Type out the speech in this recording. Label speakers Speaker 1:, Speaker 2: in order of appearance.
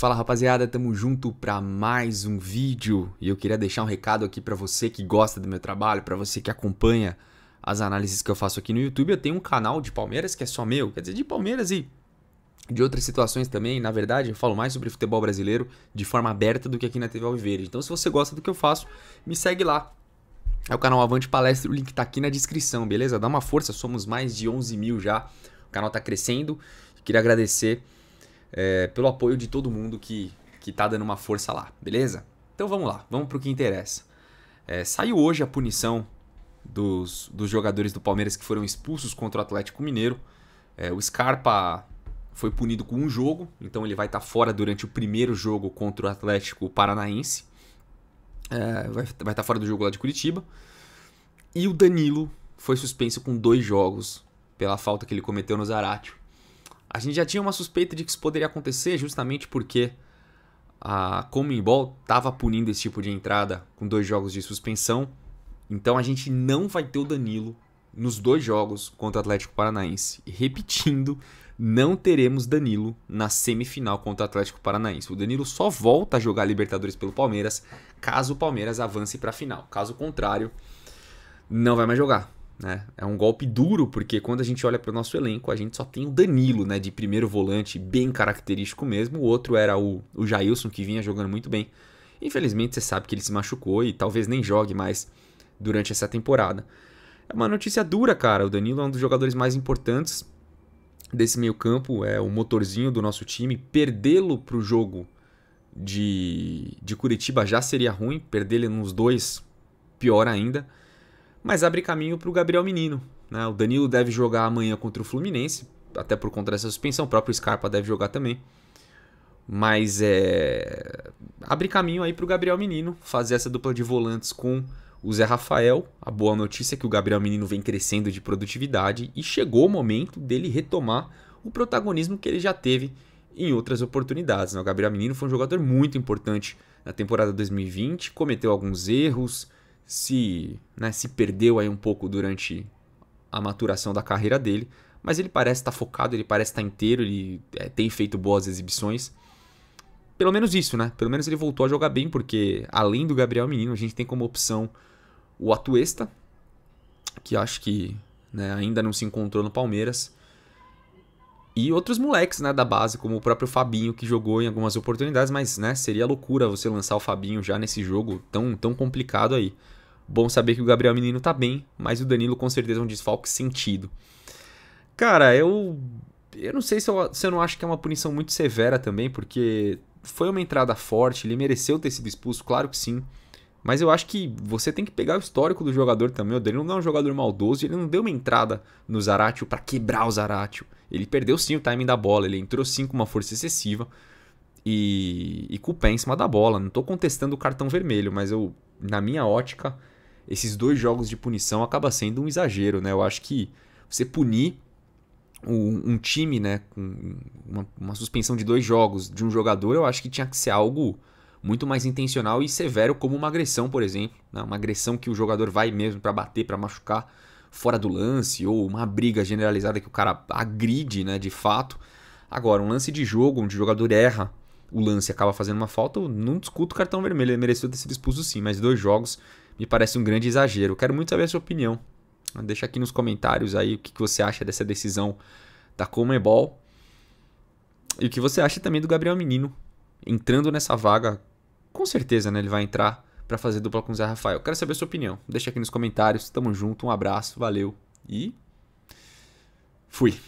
Speaker 1: Fala rapaziada, tamo junto para mais um vídeo e eu queria deixar um recado aqui para você que gosta do meu trabalho, para você que acompanha as análises que eu faço aqui no YouTube. Eu tenho um canal de Palmeiras que é só meu, quer dizer, de Palmeiras e de outras situações também. Na verdade, eu falo mais sobre futebol brasileiro de forma aberta do que aqui na TV Alviverde. Então, se você gosta do que eu faço, me segue lá. É o canal Avante Palestra, o link tá aqui na descrição, beleza? Dá uma força, somos mais de 11 mil já. O canal tá crescendo. Queria agradecer é, pelo apoio de todo mundo que, que tá dando uma força lá, beleza? Então vamos lá, vamos pro que interessa. É, saiu hoje a punição dos, dos jogadores do Palmeiras que foram expulsos contra o Atlético Mineiro. É, o Scarpa foi punido com um jogo, então ele vai estar tá fora durante o primeiro jogo contra o Atlético Paranaense. É, vai estar tá fora do jogo lá de Curitiba. E o Danilo foi suspenso com dois jogos pela falta que ele cometeu no Zaratio. A gente já tinha uma suspeita de que isso poderia acontecer justamente porque a Comembol estava punindo esse tipo de entrada com dois jogos de suspensão. Então a gente não vai ter o Danilo nos dois jogos contra o Atlético Paranaense. E repetindo, não teremos Danilo na semifinal contra o Atlético Paranaense. O Danilo só volta a jogar Libertadores pelo Palmeiras caso o Palmeiras avance para a final. Caso contrário, não vai mais jogar. Né? É um golpe duro, porque quando a gente olha para o nosso elenco, a gente só tem o Danilo, né, de primeiro volante, bem característico mesmo. O outro era o, o Jailson, que vinha jogando muito bem. Infelizmente, você sabe que ele se machucou e talvez nem jogue mais durante essa temporada. É uma notícia dura, cara. O Danilo é um dos jogadores mais importantes desse meio-campo, é o motorzinho do nosso time. Perdê-lo para o jogo de, de Curitiba já seria ruim, perder ele nos dois, pior ainda mas abre caminho para o Gabriel Menino. Né? O Danilo deve jogar amanhã contra o Fluminense, até por conta dessa suspensão. O próprio Scarpa deve jogar também. Mas é. Abre caminho aí para o Gabriel Menino fazer essa dupla de volantes com o Zé Rafael. A boa notícia é que o Gabriel Menino vem crescendo de produtividade e chegou o momento dele retomar o protagonismo que ele já teve em outras oportunidades. Né? O Gabriel Menino foi um jogador muito importante na temporada 2020, cometeu alguns erros, se, né, se perdeu aí um pouco durante a maturação da carreira dele, mas ele parece estar focado, ele parece estar inteiro, ele é, tem feito boas exibições. Pelo menos isso, né? Pelo menos ele voltou a jogar bem, porque além do Gabriel Menino, a gente tem como opção o Atuesta, que acho que né, ainda não se encontrou no Palmeiras. E outros moleques né, da base, como o próprio Fabinho, que jogou em algumas oportunidades, mas né, seria loucura você lançar o Fabinho já nesse jogo tão, tão complicado aí. Bom saber que o Gabriel Menino tá bem, mas o Danilo com certeza é um desfalque sentido. Cara, eu. Eu não sei se eu, se eu não acho que é uma punição muito severa também, porque foi uma entrada forte, ele mereceu ter sido expulso, claro que sim. Mas eu acho que você tem que pegar o histórico do jogador também. O Danilo não é um jogador maldoso, ele não deu uma entrada no Zaratio para quebrar o Zaratio. Ele perdeu sim o timing da bola, ele entrou sim com uma força excessiva e, e com o pé em cima da bola. Não estou contestando o cartão vermelho, mas eu, na minha ótica, esses dois jogos de punição acaba sendo um exagero, né? Eu acho que você punir um, um time, né, com uma, uma, suspensão de dois jogos de um jogador, eu acho que tinha que ser algo muito mais intencional e severo, como uma agressão, por exemplo, né? uma agressão que o jogador vai mesmo para bater, para machucar fora do lance, ou uma briga generalizada que o cara agride, né, de fato. Agora, um lance de jogo onde o jogador erra o lance acaba fazendo uma falta, eu não discuto o cartão vermelho, ele mereceu ter sido expulso sim, mas dois jogos me parece um grande exagero. Quero muito saber a sua opinião. Deixa aqui nos comentários aí o que você acha dessa decisão da Comebol. E o que você acha também do Gabriel Menino entrando nessa vaga. Com certeza, né? Ele vai entrar para fazer dupla com o Zé Rafael. Quero saber a sua opinião. Deixa aqui nos comentários. Tamo junto, um abraço, valeu e fui.